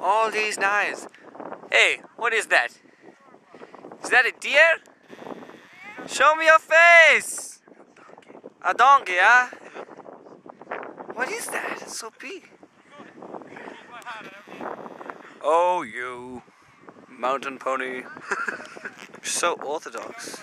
All these knives. Hey, what is that? Is that a deer? Show me your face! A donkey, huh? What is that? It's so big. Oh, you mountain pony. so orthodox.